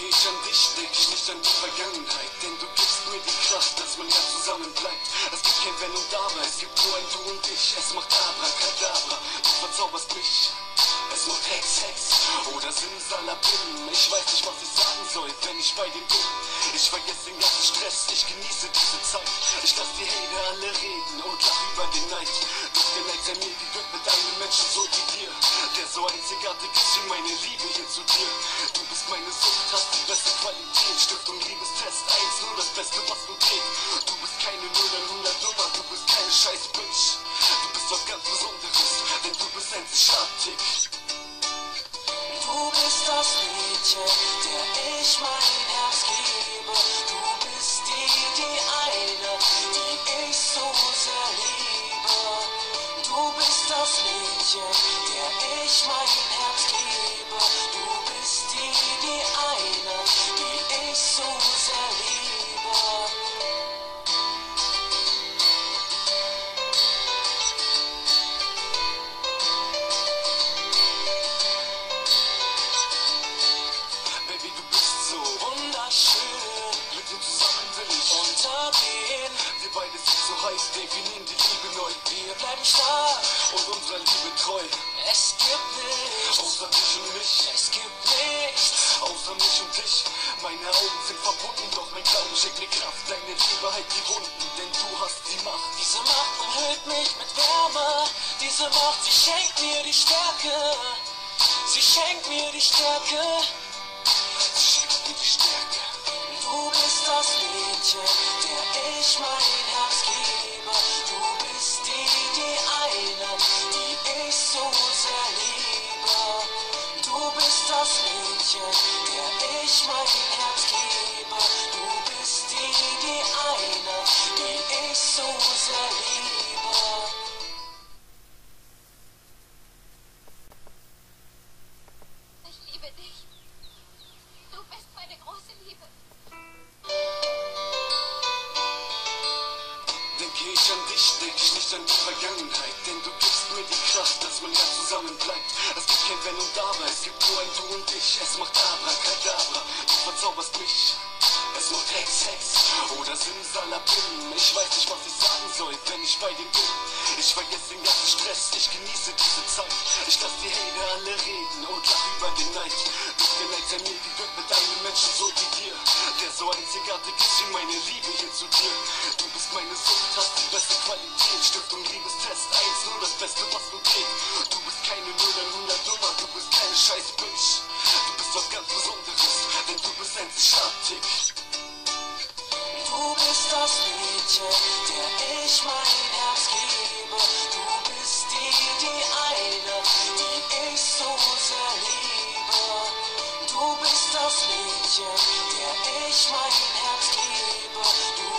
denk ich nicht an die Vergangenheit, denn du gibst mir die Kraft, dass mein Herz zusammen bleibt. Es gibt kein Wenn und Aber, es gibt nur ein Du und ich. Es macht Abracadabra, du verzauberst mich. Macht Hex, Hex oder Simsalabim. Ich weiß nicht, was ich sagen soll, wenn ich bei dir bin. Ich vergesse den ganzen Stress, ich genieße diese Zeit. Ich lass die Hater alle reden und lach über den Neid. Doch der Neid sei mir gegönnt mit einem Menschen so wie dir. Der so einzigartig ist wie meine Liebe hier zu dir. Du bist meine Sucht, hast die beste Qualität. Stiftung Liebestest 1, nur das Beste, was du geht. Du bist keine 0 100 Nummer, du bist keine scheiß Bitch. Du bist was ganz Besonderes, denn du bist einzigartig. Mädchen, der ich mein Herz gebe. Du bist die, die eine, die ich so sehr liebe. Du bist das Mädchen, der ich mein beide sind so heiß, definieren die Liebe neu Wir bleiben stark, Und unserer Liebe treu es gibt nichts. Außer dich und mich Es gibt nichts. Außer mich und dich Meine Augen sind verbunden Doch mein Glauben schenkt mir Kraft Deine Liebe heilt die Wunden Denn du hast die Macht Diese Macht umhüllt mich mit Wärme. Diese Macht, sie schenkt mir die Stärke. Sie schenkt mir die Stärke. Sie schenkt mir die Stärke Du bist das Mädchen, der ich mein an dich, nicht an die Vergangenheit Denn du gibst mir die Kraft, dass mein Herz zusammen bleibt Es gibt kein Wenn und Aber, es gibt nur ein Du und ich Es macht Abracadabra, du verzauberst mich. Es macht Hex, Hex oder Simsalabim. Ich weiß nicht, was ich sagen soll, wenn ich bei dir bin. Ich vergesse den ganzen Stress, ich genieße diese Zeit. Ich lass die Hater alle reden und lach über den Neid. Doch der Neid sei mir gegönnt mit einem Menschen so wie dir. Der so einzigartig ist wie meine Liebe hier zu dir. Du bist meine Sucht, Liebestest 1, nur das Beste, was du geht Du bist keine 0 100 Nummer, du bist keine scheiß Bitch Du bist was ganz Besonderes, denn du bist einzigartig Du bist das Mädchen, der ich mein Herz gebe. Du bist die, die eine, die ich so sehr liebe. Du bist das Mädchen, der ich mein Herz gebe. Du